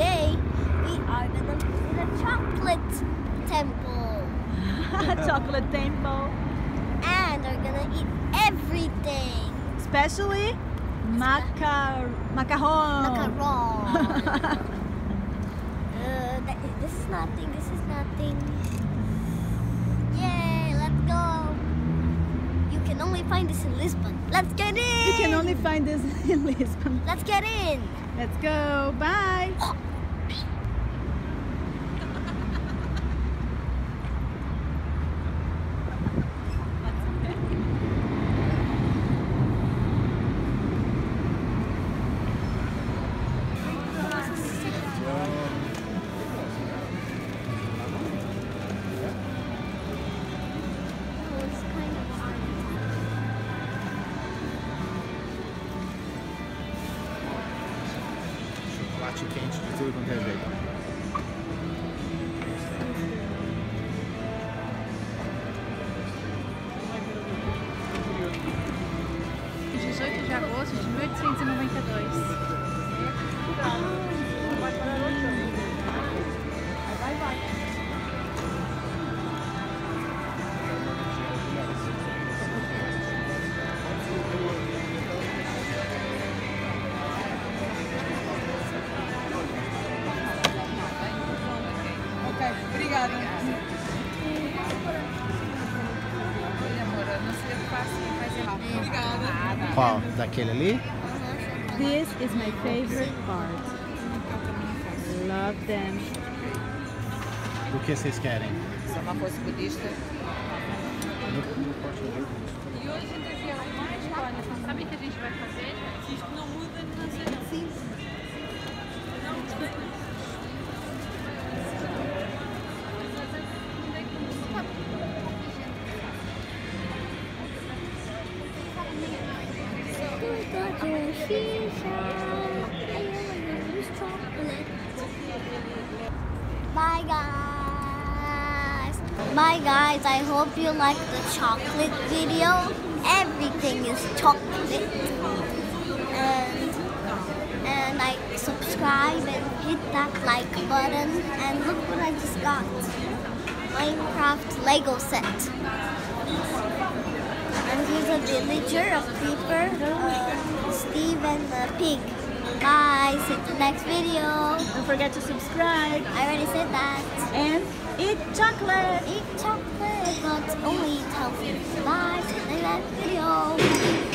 today we are gonna visit a chocolate temple. Chocolate temple. And we're gonna eat everything. Especially macar macaron. Macaron. uh, that, this is nothing, this is nothing. Yay, let's go. You can only find this in Lisbon. Let's get in. you can only find this in Lisbon. Let's get in. Let's go. Bye. tudo quanto é jeito. 18 de agosto de 1892. Obrigada. Olha, amor, não assim. Qual? Daquele ali? This is my favorite part. Love them. O que vocês querem? Se é uma coisa budista. E hoje mágico, olha, sabe o que a gente Bye guys. I hope you like the chocolate video. Everything is chocolate. And and like subscribe and hit that like button. And look what I just got. Minecraft Lego set. And here's a villager, a creeper, uh, Steve and the pig. Bye. See you the next video. Don't forget to subscribe I already said that. and eat chocolate. Eat chocolate, but only eat healthy. Bye. See you the next video.